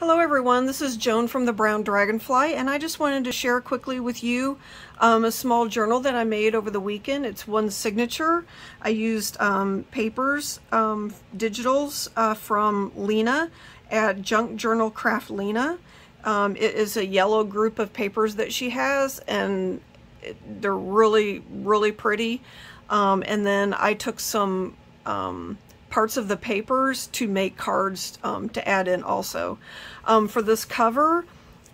Hello everyone, this is Joan from the Brown Dragonfly and I just wanted to share quickly with you um, a small journal that I made over the weekend. It's one signature. I used um, papers, um, digitals uh, from Lina at Junk Journal Craft Lina. Um, it is a yellow group of papers that she has and they're really, really pretty. Um, and then I took some um, parts of the papers to make cards um, to add in also. Um, for this cover,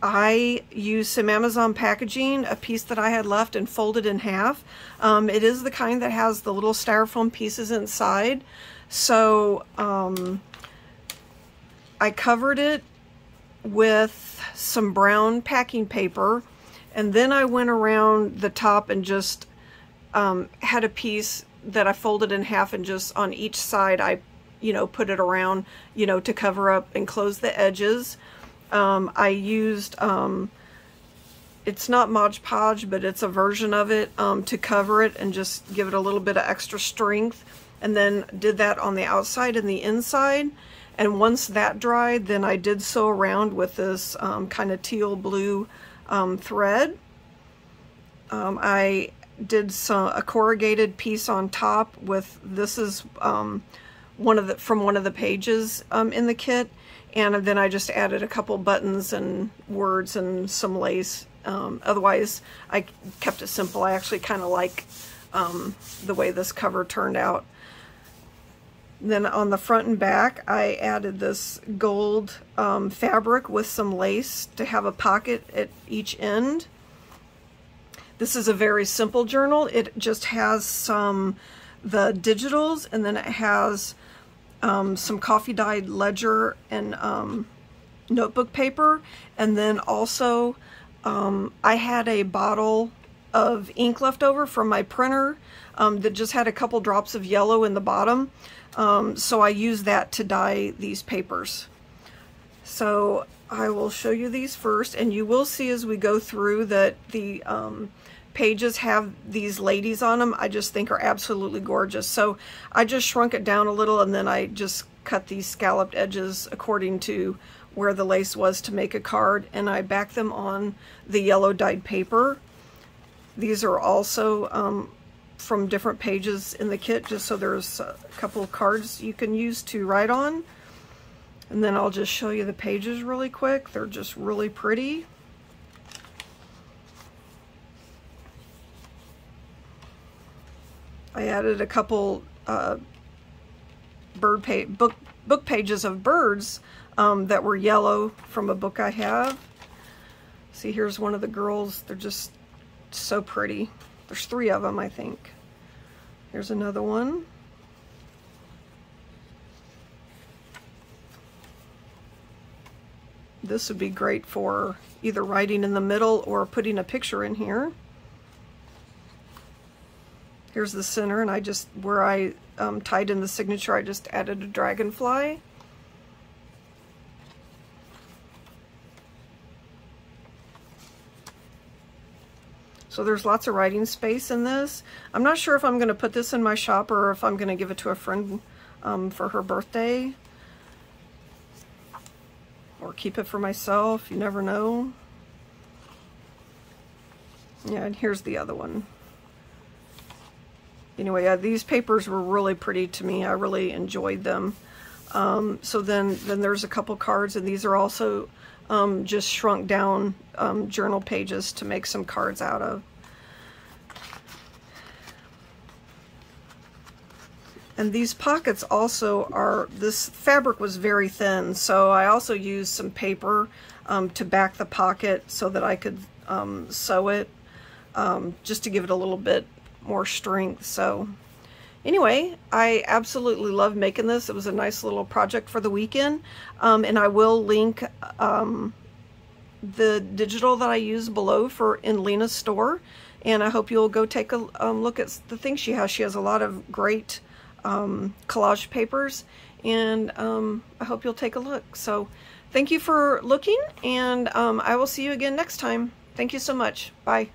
I used some Amazon packaging, a piece that I had left and folded in half. Um, it is the kind that has the little styrofoam pieces inside. So um, I covered it with some brown packing paper and then I went around the top and just um, had a piece that I folded in half and just on each side I, you know, put it around, you know, to cover up and close the edges. Um, I used, um, it's not Mod Podge, but it's a version of it um, to cover it and just give it a little bit of extra strength. And then did that on the outside and the inside. And once that dried, then I did sew around with this um, kind of teal blue um, thread. Um, I did some a corrugated piece on top with this is um, one of the from one of the pages um, in the kit. And then I just added a couple buttons and words and some lace. Um, otherwise I kept it simple. I actually kind of like um, the way this cover turned out. Then on the front and back I added this gold um, fabric with some lace to have a pocket at each end this is a very simple journal. It just has some, the digitals, and then it has um, some coffee dyed ledger and um, notebook paper. And then also, um, I had a bottle of ink left over from my printer um, that just had a couple drops of yellow in the bottom. Um, so I used that to dye these papers. So I will show you these first, and you will see as we go through that the um, pages have these ladies on them I just think are absolutely gorgeous. So I just shrunk it down a little and then I just cut these scalloped edges according to where the lace was to make a card and I back them on the yellow dyed paper. These are also um, from different pages in the kit just so there's a couple of cards you can use to write on. And then I'll just show you the pages really quick. They're just really pretty. I added a couple uh, bird pa book book pages of birds um, that were yellow from a book I have. See, here's one of the girls. They're just so pretty. There's three of them, I think. Here's another one. This would be great for either writing in the middle or putting a picture in here. Here's the center, and I just, where I um, tied in the signature, I just added a dragonfly. So there's lots of writing space in this. I'm not sure if I'm going to put this in my shop or if I'm going to give it to a friend um, for her birthday. Or keep it for myself. You never know. Yeah, and here's the other one anyway, yeah, these papers were really pretty to me. I really enjoyed them. Um, so then, then there's a couple cards, and these are also um, just shrunk down um, journal pages to make some cards out of. And these pockets also are, this fabric was very thin, so I also used some paper um, to back the pocket so that I could um, sew it, um, just to give it a little bit more strength. So anyway, I absolutely love making this. It was a nice little project for the weekend. Um, and I will link um, the digital that I use below for in Lina's store. And I hope you'll go take a um, look at the things she has. She has a lot of great um, collage papers. And um, I hope you'll take a look. So thank you for looking. And um, I will see you again next time. Thank you so much. Bye.